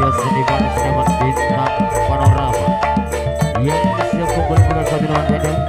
karya seniman Selamat Panorama. Yang siap kembali